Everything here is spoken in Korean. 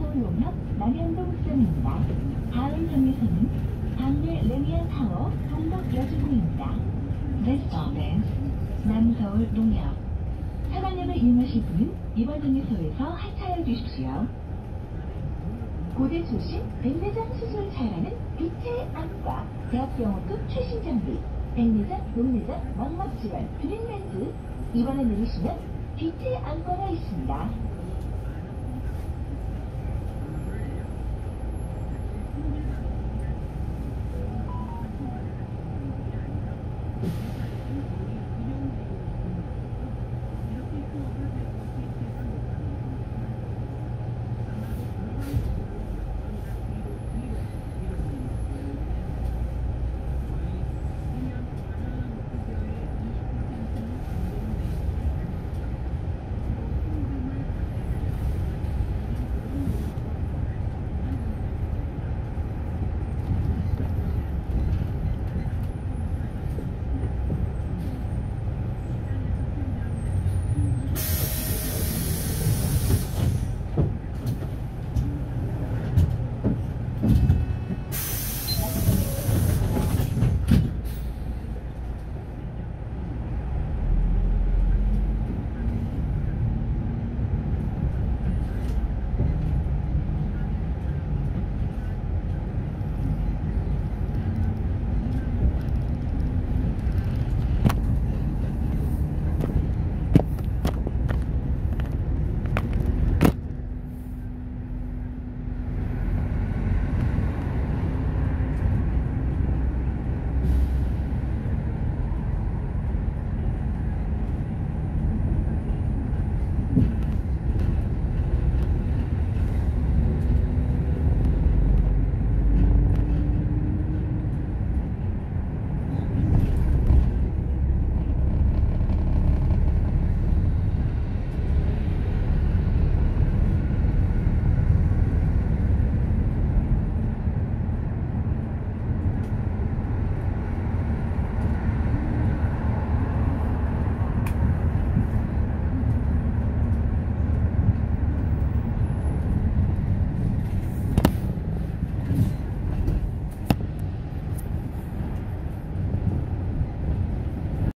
서울용역 남현동 선입니다. 다음 정류소는 반대 레미안 타워 동덕여주구입니다. 레스토랜 남서울 농협. 사관역을 이용하실 분은 이번 정류소에서 하차해 주십시오. 고대 출신 백내장 수술 잘하는 빛의 안과 대학병원급 최신 장비 백내장, 농내장 망막지원 드림렌즈 이번에 내리시면 빛의 안과가 있습니다.